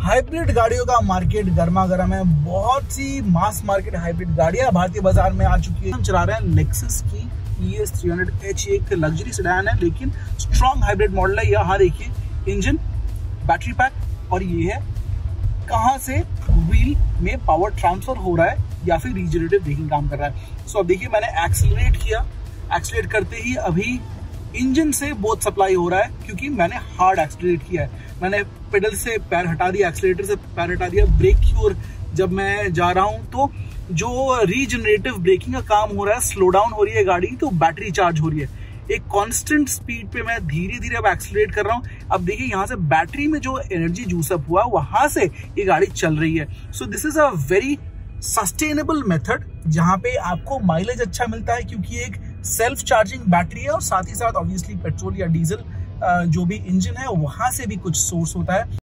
Hybrid गाड़ियों का market गर्मा गर्म है। बहुत सी मास मार्केट हाइब्रिड गाड़ियाँ भारतीय बाज़ार में आ चुकी है। हम चला रहे हैं लेक्सस की E S three hundred H एक लग्जरी सेडान है लेकिन स्ट्रॉन्ग हाइब्रिड मॉडल है। यहाँ देखिए इंजन बैटरी पैक और ये है। कहाँ से व्हील में पावर ट्रांसफ़र हो रहा है या फिर रिजनरेटिव ब्रेकिंग काम कर रहा है? सो so, अब देखिए मैंने एक्सीलरेट किया। एक्सीलरेट करते ही अभी इंजन से बहुत सप्लाई हो रहा है, क्योंकि मैंने हार्ड एक्सीलरेट किया है। मैंने पेडल से पैर हटा दिया एक्सीलेटर से पैर हटा दिया ब्रेक की ओर जब मैं जा रहा हूँ तो जो रीजनरेटिव ब्रेकिंग का काम हो रहा है स्लो डाउन हो रही है गाड़ी तो बैटरी चार्ज हो रही है। एक कांस्टेंट स्पीड पे मैं धीरे धीरे अब एक्सीलरेट कर रहा हूँ। अब देखिए, यहाँ से बैटरी में जो एनर्जी जूसअप हुआ, वहाँ से ये गाड़ी चल रही है। So this is a very sustainable method जहाँ पे आपको माइलेज अच्छा मिलता है, क्योंकि एक सेल्फ चार्जिंग बैटरी है और साथ ही साथ ऑब्वियसली पेट्रोल या डीजल जो भी इंजन है, वहाँ से भी कुछ सोर्स होता है।